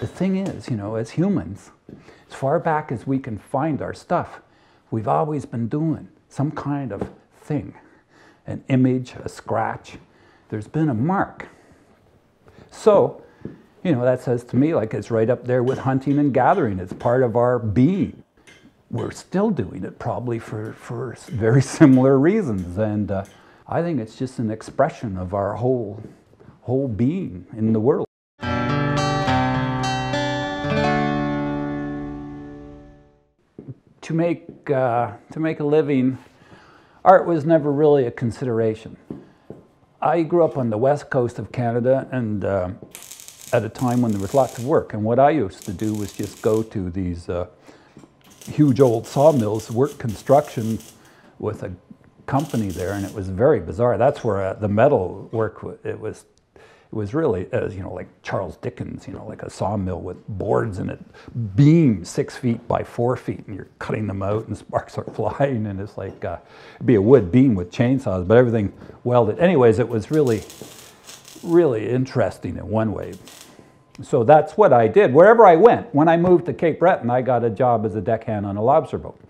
The thing is, you know, as humans, as far back as we can find our stuff, we've always been doing some kind of thing an image, a scratch. There's been a mark. So, you know, that says to me like it's right up there with hunting and gathering. It's part of our being. We're still doing it probably for, for very similar reasons. And uh, I think it's just an expression of our whole, whole being in the world. To make, uh, to make a living, art was never really a consideration. I grew up on the west coast of Canada and uh, at a time when there was lots of work. And what I used to do was just go to these uh, huge old sawmills, work construction with a company there, and it was very bizarre. That's where uh, the metal work, it was it was really, uh, you know, like Charles Dickens, you know, like a sawmill with boards in it, beams six feet by four feet, and you're cutting them out, and sparks are flying, and it's like uh, it'd be a wood beam with chainsaws, but everything welded. Anyways, it was really, really interesting in one way. So that's what I did. Wherever I went, when I moved to Cape Breton, I got a job as a deckhand on a lobster boat.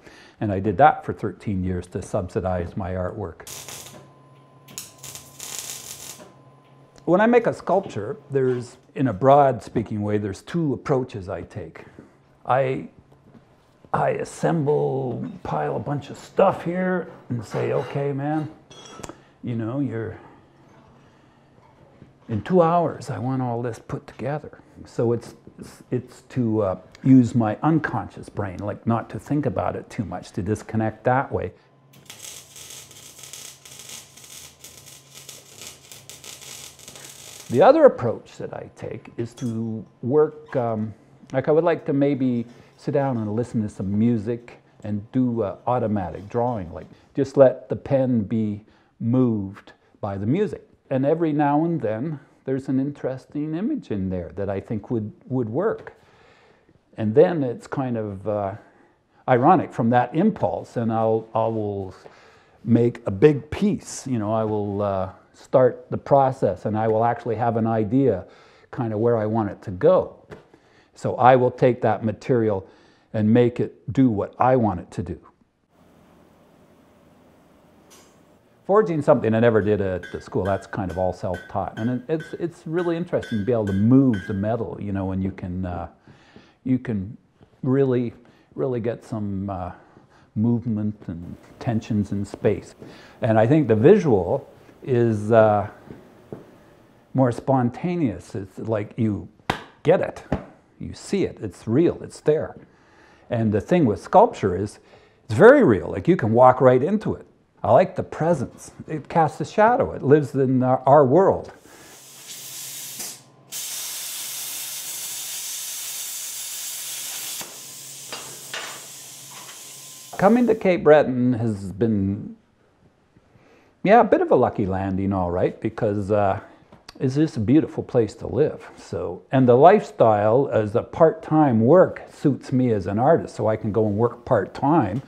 And I did that for 13 years to subsidize my artwork. When I make a sculpture, there's, in a broad speaking way, there's two approaches I take. I, I assemble, pile a bunch of stuff here and say, okay, man, you know, you're, in two hours, I want all this put together. So it's, it's to uh, use my unconscious brain, like not to think about it too much, to disconnect that way. The other approach that I take is to work, um, like I would like to maybe sit down and listen to some music and do uh, automatic drawing, like just let the pen be moved by the music. And every now and then, there's an interesting image in there that I think would, would work. And then it's kind of uh, ironic from that impulse, and I'll, I will make a big piece. You know, I will uh, start the process and I will actually have an idea kind of where I want it to go. So I will take that material and make it do what I want it to do. Forging something I never did at the school, that's kind of all self-taught. And it's, it's really interesting to be able to move the metal, you know, and you can, uh, you can really, really get some uh, movement and tensions in space. And I think the visual is uh, more spontaneous. It's like you get it, you see it, it's real, it's there. And the thing with sculpture is it's very real, like you can walk right into it. I like the presence. It casts a shadow, it lives in our, our world. Coming to Cape Breton has been yeah, a bit of a lucky landing, all right, because uh, it's just a beautiful place to live. So, and the lifestyle as a part-time work suits me as an artist, so I can go and work part-time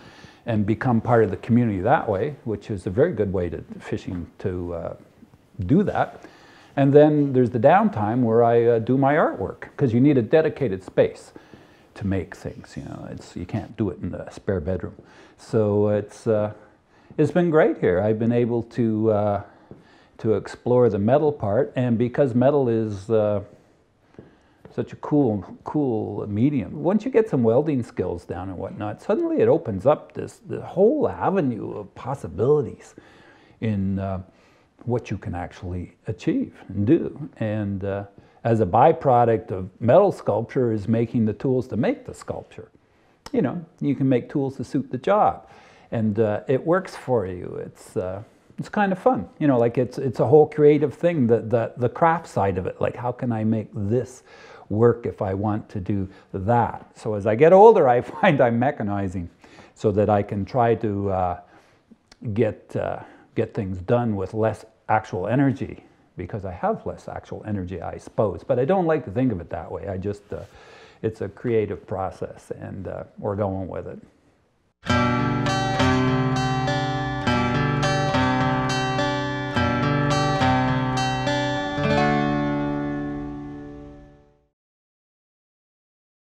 and become part of the community that way, which is a very good way to fishing to uh, do that. And then there's the downtime where I uh, do my artwork because you need a dedicated space to make things. You know, it's you can't do it in the spare bedroom. So it's uh, it's been great here. I've been able to uh, to explore the metal part, and because metal is uh, such a cool cool medium, once you get some welding skills down and whatnot, suddenly it opens up this the whole avenue of possibilities in uh, what you can actually achieve and do. And uh, as a byproduct of metal sculpture is making the tools to make the sculpture. You know, you can make tools to suit the job and uh, it works for you. It's uh, it's kind of fun, you know. Like it's it's a whole creative thing. The the the craft side of it. Like how can I make this work if I want to do that? So as I get older, I find I'm mechanizing, so that I can try to uh, get uh, get things done with less actual energy because I have less actual energy, I suppose. But I don't like to think of it that way. I just uh, it's a creative process, and uh, we're going with it.